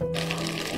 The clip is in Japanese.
うん。